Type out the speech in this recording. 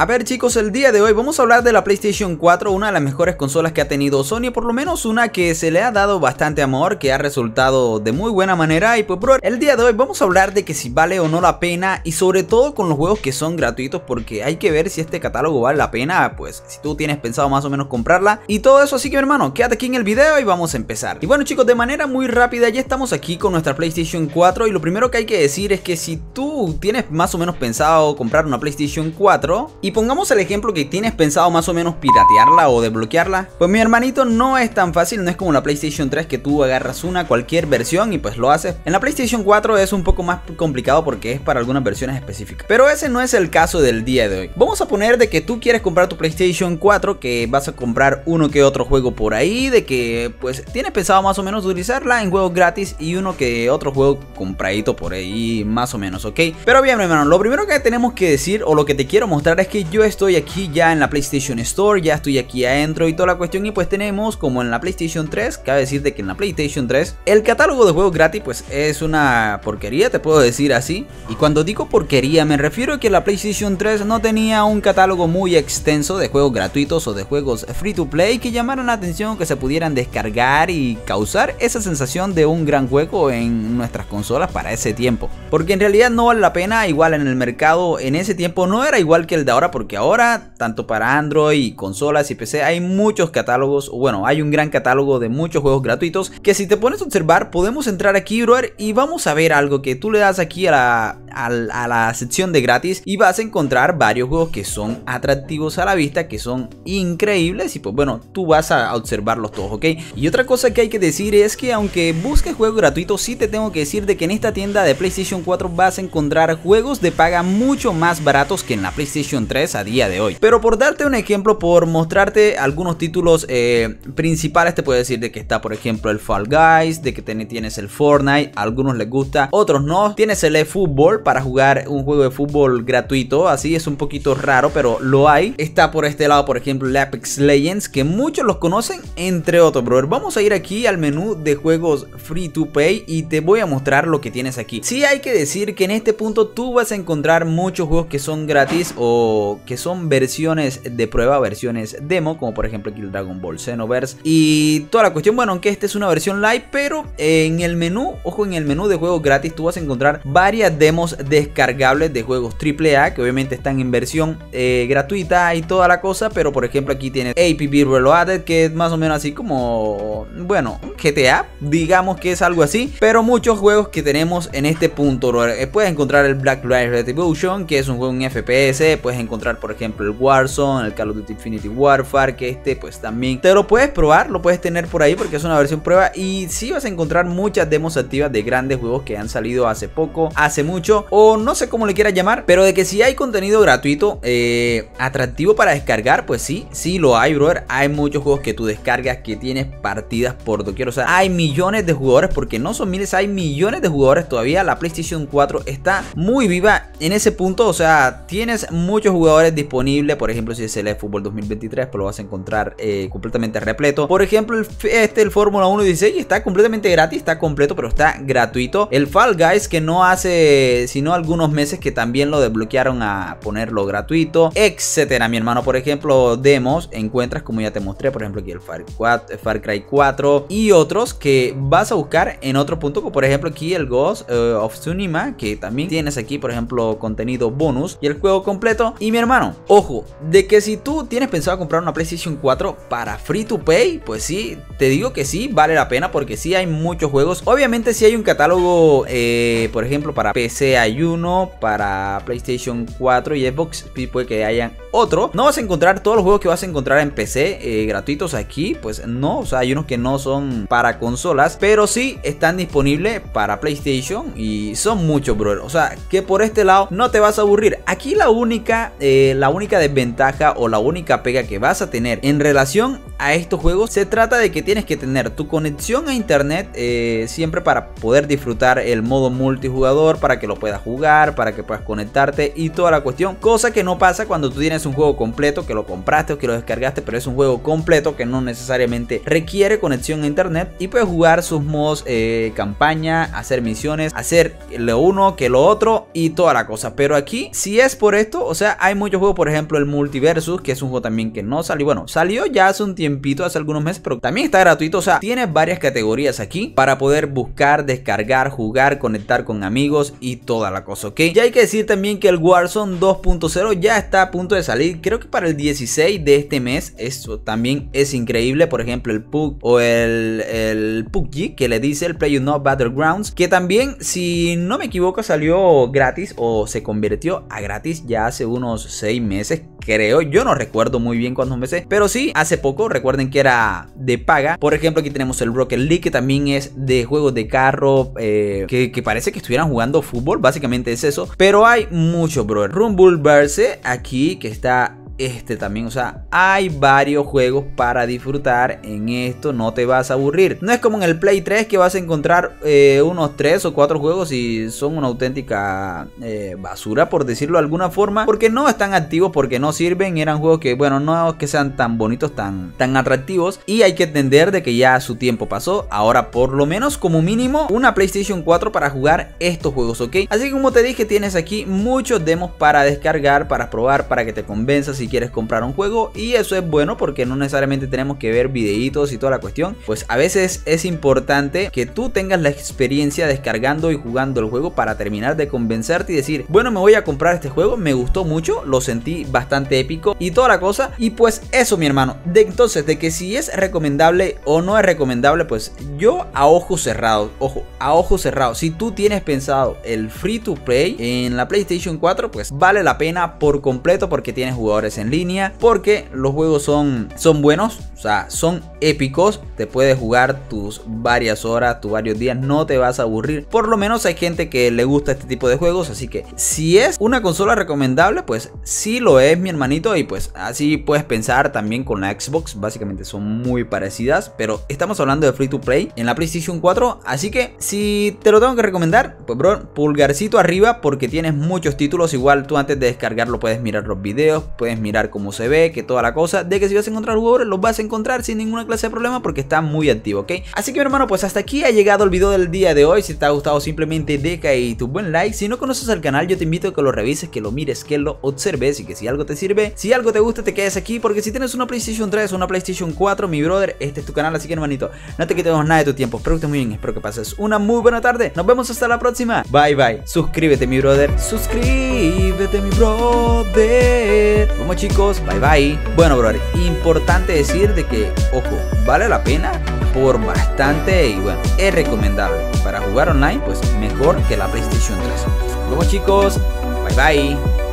A ver chicos, el día de hoy vamos a hablar de la PlayStation 4, una de las mejores consolas que ha tenido Sony, por lo menos una que se le ha dado bastante amor, que ha resultado de muy buena manera y pues bro, el día de hoy vamos a hablar de que si vale o no la pena y sobre todo con los juegos que son gratuitos porque hay que ver si este catálogo vale la pena, pues si tú tienes pensado más o menos comprarla y todo eso, así que hermano, quédate aquí en el video y vamos a empezar. Y bueno chicos, de manera muy rápida ya estamos aquí con nuestra PlayStation 4 y lo primero que hay que decir es que si tú tienes más o menos pensado comprar una PlayStation 4 y pongamos el ejemplo que tienes pensado más o menos piratearla o desbloquearla, pues mi hermanito no es tan fácil, no es como la PlayStation 3 que tú agarras una cualquier versión y pues lo haces. En la PlayStation 4 es un poco más complicado porque es para algunas versiones específicas. Pero ese no es el caso del día de hoy. Vamos a poner de que tú quieres comprar tu PlayStation 4, que vas a comprar uno que otro juego por ahí, de que pues tienes pensado más o menos utilizarla en juegos gratis y uno que otro juego compradito por ahí más o menos, ¿ok? Pero bien hermano, lo primero que tenemos que decir o lo que te quiero mostrar es que yo estoy aquí ya en la PlayStation Store, ya estoy aquí adentro y toda la cuestión y pues tenemos como en la PlayStation 3, cabe decirte que en la PlayStation 3 el catálogo de juegos gratis pues es una porquería, te puedo decir así. Y cuando digo porquería me refiero a que la PlayStation 3 no tenía un catálogo muy extenso de juegos gratuitos o de juegos free to play que llamaran la atención, que se pudieran descargar y causar esa sensación de un gran juego en nuestras consolas para ese tiempo. Porque en realidad no vale la pena, igual en el mercado en ese tiempo no era igual que el de ahora porque ahora tanto para Android y consolas y PC hay muchos catálogos, bueno, hay un gran catálogo de muchos juegos gratuitos que si te pones a observar podemos entrar aquí, brother, y vamos a ver algo que tú le das aquí a la, a, la sección de gratis y vas a encontrar varios juegos que son atractivos a la vista, que son increíbles y pues bueno, tú vas a observarlos todos, ¿ok? Y otra cosa que hay que decir es que aunque busques juegos gratuitos, sí te tengo que decir de que en esta tienda de PlayStation 4 vas a encontrar juegos de paga mucho más baratos que en la PlayStation 3 a día de hoy. Pero por darte un ejemplo, por mostrarte algunos títulos eh, principales, te puedo decir de que está por ejemplo el Fall Guys, de que tienes el Fortnite, algunos les gusta, otros no. Tienes el eFootball para jugar un juego de fútbol gratuito, así es un poquito raro, pero lo hay. Está por este lado, por ejemplo, el Apex Legends, que muchos los conocen, entre otros, brother. Vamos a ir aquí al menú de juegos free to play y te voy a mostrar lo que tienes aquí. Sí hay que decir que en este punto tú vas a encontrar muchos juegos que son gratis o que son versiones de prueba, versiones demo, como por ejemplo aquí el Dragon Ball Xenoverse y toda la cuestión, bueno, aunque esta es una versión live, pero en el menú, ojo, en el menú de juegos gratis tú vas a encontrar varias demos descargables de juegos AAA que obviamente están en versión eh, gratuita y toda la cosa, pero por ejemplo aquí tienes APB Reloaded que es más o menos así como, bueno, GTA, digamos que es algo así, pero muchos juegos que tenemos en este punto, eh, puedes encontrar el Black Lives Retribution, que es un juego en FPS, puedes encontrar por ejemplo el Warzone, el Call of Duty Infinity Warfare, que este pues también te lo puedes probar, lo puedes tener por ahí porque es una versión prueba y si vas a encontrar muchas demos activas de grandes juegos que han salido hace poco, hace mucho o no sé cómo le quieras llamar, pero de que si hay contenido gratuito eh, atractivo para descargar, pues sí, sí lo hay, brother. Hay muchos juegos que tú descargas que tienes partidas por doquier, o sea, hay millones de jugadores porque no son miles, hay millones de jugadores todavía. La PlayStation 4 está muy viva en ese punto, o sea, tienes muchos jugadores disponibles, por ejemplo, si es el Fútbol 2023, pues lo vas a encontrar eh, completamente repleto. Por ejemplo, este el Fórmula 1 16 está completamente gratis, está completo, pero está gratuito. El Fall Guys que no hace sino algunos meses que también lo desbloquearon a ponerlo gratuito, etcétera. Mi hermano, por ejemplo, demos encuentras como ya te mostré, por ejemplo, aquí el Far, Far Cry 4 y otros que vas a buscar en otro punto, como por ejemplo aquí el Ghost eh, of Tsunima, que también tienes aquí, por ejemplo, contenido bonus y el juego completo. Y mi hermano, ojo, de que si tú tienes pensado comprar una PlayStation 4 para free to pay, pues sí, te digo que sí, vale la pena porque sí hay muchos juegos. Obviamente si hay un catálogo, eh, por ejemplo, para PC hay uno, para PlayStation 4 y Xbox. Puede que haya otro. No vas a encontrar todos los juegos que vas a encontrar en PC eh, gratuitos aquí, pues no, o sea, hay unos que no son para consolas, pero sí están disponibles para PlayStation y son muchos, bro. O sea, que por este lado no te vas a aburrir. Aquí la única, eh, la única desventaja o la única pega que vas a tener en relación a estos juegos se trata de que tienes que tener tu conexión a internet eh, siempre para poder disfrutar el modo multijugador, para que lo puedas jugar, para que puedas conectarte y toda la cuestión, cosa que no pasa cuando tú tienes tienes un juego completo que lo compraste o que lo descargaste, pero es un juego completo que no necesariamente requiere conexión a internet y puedes jugar sus modos eh, campaña, hacer misiones, hacer lo uno que lo otro y toda la cosa. Pero aquí, si es por esto, o sea, hay muchos juegos, por ejemplo, el Multiversus, que es un juego también que no salió, bueno, salió ya hace un tiempito, hace algunos meses, pero también está gratuito, o sea, tiene varias categorías aquí para poder buscar, descargar, jugar, conectar con amigos y toda la cosa, ¿ok? Ya hay que decir también que el Warzone 2.0 ya está a punto de salir, creo que para el 16 de este mes, eso también es increíble, por ejemplo, el PUG o el, el PUBG, que le dice el Play No Battlegrounds, que también, si no me equivoco, salió gratis o se convirtió a gratis ya hace unos 6 meses, creo, yo no recuerdo muy bien cuántos meses, pero sí, hace poco, recuerden que era de paga, por ejemplo, aquí tenemos el Rocket League, que también es de juegos de carro, eh, que, parece que estuvieran jugando fútbol, básicamente es eso, pero hay mucho, bro. Rumble Verse aquí, que está este también. O sea, hay varios juegos para disfrutar en esto. No te vas a aburrir. No es como en el Play 3 que vas a encontrar eh, unos 3 o 4 juegos y son una auténtica eh, basura, por decirlo de alguna forma. Porque no están activos, porque no sirven. Eran juegos que, bueno, no que sean tan bonitos, tan, tan atractivos. Y hay que entender de que ya su tiempo pasó. Ahora, por lo menos, como mínimo, una PlayStation 4 para jugar estos juegos, ¿ok? Así que como te dije, tienes aquí muchos demos para descargar, para probar, para que te convenzas y quieres comprar un juego y eso es bueno porque no necesariamente tenemos que ver videitos y toda la cuestión. Pues a veces es importante que tú tengas la experiencia descargando y jugando el juego para terminar de convencerte y decir, bueno, me voy a comprar este juego, me gustó mucho, lo sentí bastante épico y toda la cosa. Y pues eso, mi hermano. De entonces, de que si es recomendable o no es recomendable, pues yo a ojos cerrados, ojo, a ojos cerrados, si tú tienes pensado el free to play en la PlayStation 4, pues vale la pena por completo porque tienes jugadores en línea porque los juegos son, son buenos, o sea, son épicos, te puedes jugar tus varias horas, tus varios días, no te vas a aburrir. Por lo menos hay gente que le gusta este tipo de juegos, así que si es una consola recomendable, pues sí lo es mi hermanito y pues así puedes pensar también con la Xbox, básicamente son muy parecidas, pero estamos hablando de free to play en la PlayStation 4, así que si te lo tengo que recomendar, pues bro, pulgarcito arriba porque tienes muchos títulos, igual tú antes de descargarlo puedes mirar los videos, puedes mirar mirar cómo se ve, que toda la cosa, de que si vas a encontrar jugadores los vas a encontrar sin ninguna clase de problema porque está muy activo, ¿ok? Así que mi hermano, pues hasta aquí ha llegado el video del día de hoy, si te ha gustado simplemente deja ahí tu buen like, si no conoces el canal yo te invito a que lo revises, que lo mires, que lo observes y que si algo te sirve, si algo te gusta te quedes aquí. Porque si tienes una PlayStation 3 o una PlayStation 4, mi brother, este es tu canal, así que hermanito, no te quitemos nada de tu tiempo, espero que estés muy bien, espero que pases una muy buena tarde, nos vemos hasta la próxima, bye bye, suscríbete mi brother, suscríbete mi brother, chicos, bye bye. Bueno, brother, importante decir de que, ojo, vale la pena por bastante y bueno, es recomendable. Para jugar online, pues mejor que la PlayStation 3. Luego chicos, bye bye.